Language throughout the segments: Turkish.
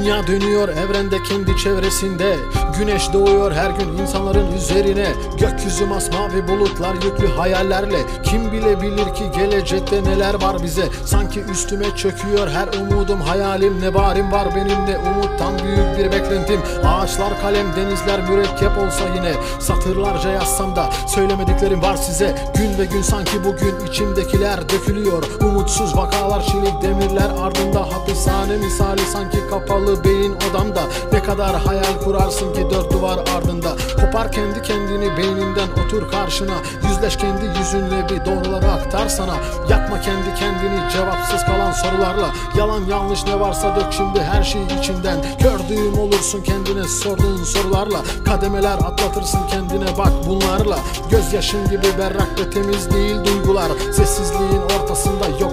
Dünya dönüyor evrende kendi çevresinde Güneş doğuyor her gün insanların üzerine. Gökyüzü masmavi bulutlar yüklü hayallerle. Kim bilebilir ki gelecekte neler var bize. Sanki üstüme çöküyor her umudum hayalim. Ne varim var benim ne umuttan büyük bir beklentim. Ağaçlar kalem denizler mürekkep olsa yine. Satırlarca yazsam da söylemediklerim var size. Gün ve gün sanki bugün içimdekiler dökülüyor. Umutsuz vakalar çelik demirler ardında. Hapishane misali sanki kapalı beyin odamda. Ne kadar hayal kurarsın ki dört duvar ardında. Kopar kendi kendini beyninden otur karşına. Yüzleş kendi yüzünle bir doğruları aktar sana. Yakma kendi kendini cevapsız kalan sorularla. Yalan yanlış ne varsa dök şimdi her şey içinden. Gördüğüm olursun kendine sorduğun sorularla. Kademeler atlatırsın kendine bak bunlarla. Gözyaşın gibi berrak ve temiz değil duygular. Sessizliğin ortasında yok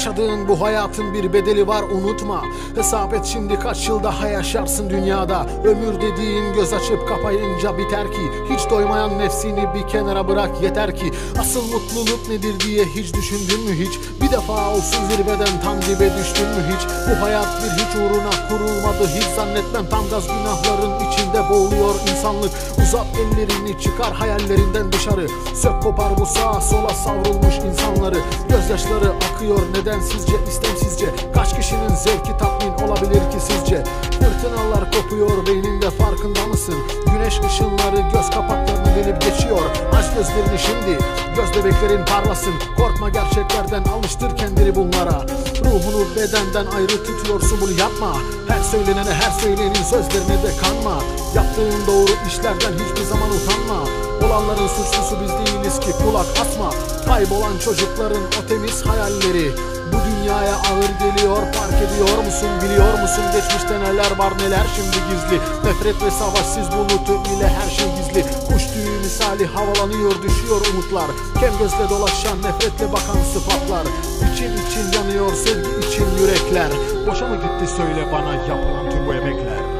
Yaşadığın bu hayatın bir bedeli var unutma. Hesap et şimdi kaç yıl daha yaşarsın dünyada. Ömür dediğin göz açıp kapayınca biter ki. Hiç doymayan nefsini bir kenara bırak yeter ki. Asıl mutluluk nedir diye hiç düşündün mü hiç? Bir defa olsun zirveden tam dibe düştün mü hiç? Bu hayat bir hiç uğruna kurulmadı hiç zannetmem. Tam gaz günahların içinde boğuluyor insanlık. Uzat ellerini çıkar hayallerinden dışarı. Sök kopar bu sağa sola savrulmuş insanları. Gözyaşları akıyor nedensizce istemsizce. Kaç kişinin zevki tatmin olabilir ki sizce? Fırtınalar kopuyor beyninde farkında mısın? Güneş ışınları göz kapaklarını delip geçiyor. Aç gözlerini şimdi göz bebeklerin parlasın Korkma gerçeklerden alıştır kendini bunlara. Ruhunu bedenden ayrı tutuyorsun bunu yapma. Her söylenene her söyleyenin sözlerine de kanma. Yaptığın doğru işlerden hiçbir zaman utanma Olanların suçlusu biz değiliz ki. Kulak asma. Kaybolan çocukların o temiz hayalleri. Bu dünyaya ağır geliyor fark ediyor musun biliyor musun? Geçmişte neler var neler şimdi gizli? Nefret ve savaş siz bulutu ile her şey gizli. Kuş tüyü misali havalanıyor düşüyor umutlar. Kem gözle dolaşan nefretle bakan sıfatlar. İçin için yanıyor sevgi için yürekler. Boşa mı gitti söyle bana yapılan tüm bu emekler